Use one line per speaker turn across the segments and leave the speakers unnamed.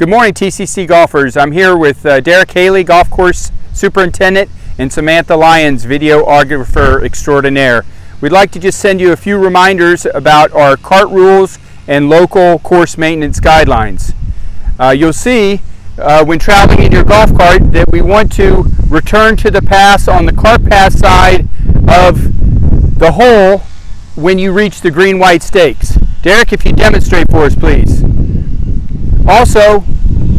Good morning, TCC golfers. I'm here with uh, Derek Haley, golf course superintendent, and Samantha Lyons, videographer extraordinaire. We'd like to just send you a few reminders about our cart rules and local course maintenance guidelines. Uh, you'll see uh, when traveling in your golf cart that we want to return to the pass on the cart pass side of the hole when you reach the green white stakes. Derek, if you demonstrate for us, please. Also,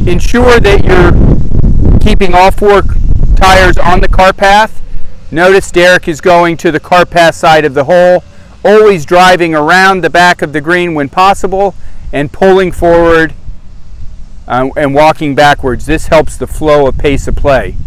ensure that you're keeping all four tires on the cart path. Notice Derek is going to the cart path side of the hole, always driving around the back of the green when possible and pulling forward uh, and walking backwards. This helps the flow of pace of play.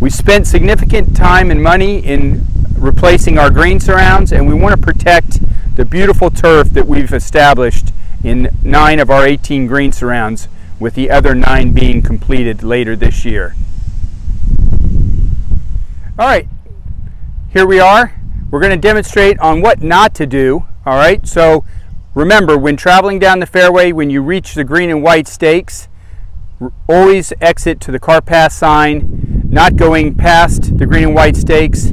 We spent significant time and money in replacing our green surrounds and we want to protect the beautiful turf that we've established in nine of our 18 green surrounds, with the other nine being completed later this year. All right, here we are. We're going to demonstrate on what not to do. All right, so remember when traveling down the fairway, when you reach the green and white stakes, always exit to the car pass sign, not going past the green and white stakes,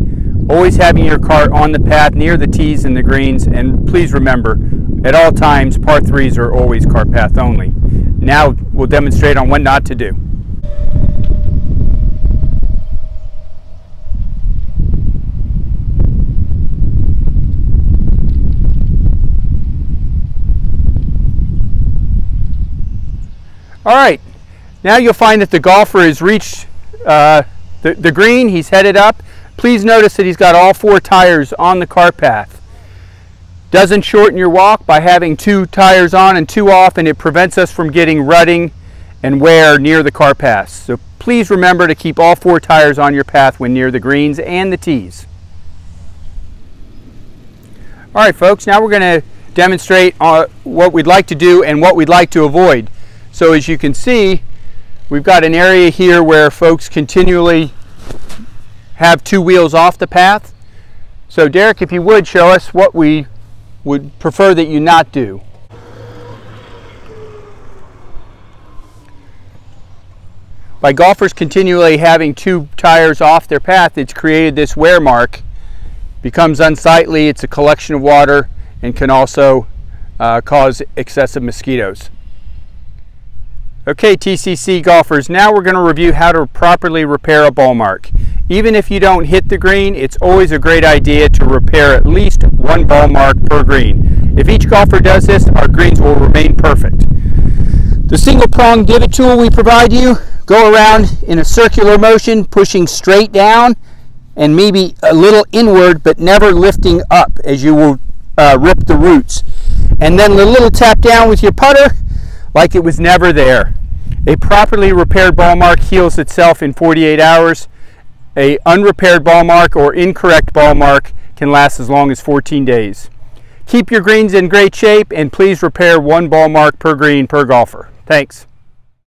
always having your cart on the path near the tees and the greens, and please remember, at all times, par threes are always cart path only. Now we'll demonstrate on what not to do. All right, now you'll find that the golfer has reached uh, the, the green, he's headed up. Please notice that he's got all four tires on the car path. Doesn't shorten your walk by having two tires on and two off and it prevents us from getting rutting and wear near the car pass. So please remember to keep all four tires on your path when near the greens and the tees. All right folks, now we're going to demonstrate uh, what we'd like to do and what we'd like to avoid. So as you can see, we've got an area here where folks continually have two wheels off the path. So Derek, if you would show us what we would prefer that you not do. By golfers continually having two tires off their path, it's created this wear mark. Becomes unsightly, it's a collection of water, and can also uh, cause excessive mosquitoes. Okay, TCC golfers, now we're going to review how to properly repair a ball mark. Even if you don't hit the green, it's always a great idea to repair at least one ball mark per green. If each golfer does this, our greens will remain perfect. The single prong divot tool we provide you, go around in a circular motion, pushing straight down and maybe a little inward, but never lifting up as you will uh, rip the roots. And then a little tap down with your putter like it was never there. A properly repaired ball mark heals itself in 48 hours a unrepaired ball mark or incorrect ball mark can last as long as 14 days. Keep your greens in great shape and please repair one ball mark per green per golfer. Thanks.